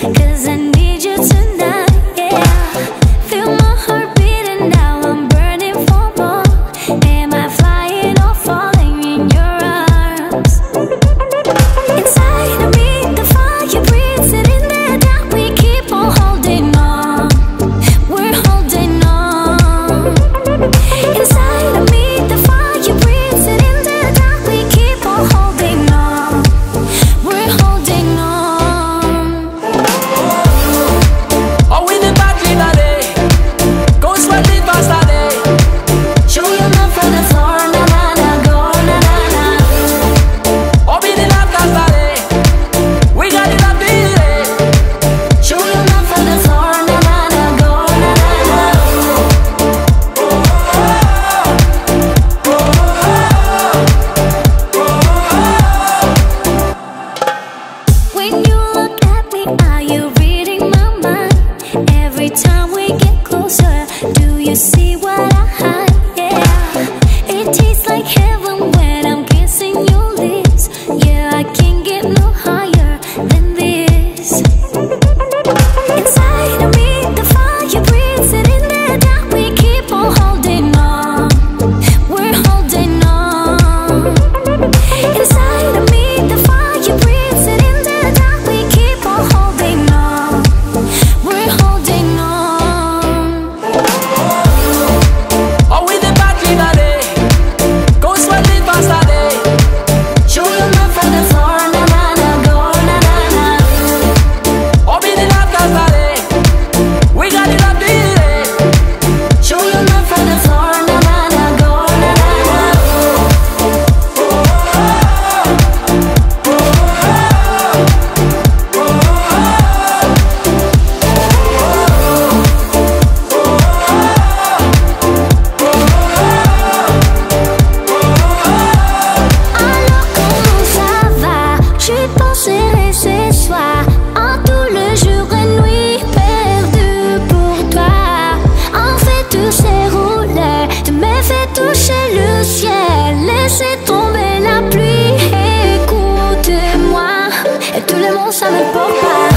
Can you see Oh, I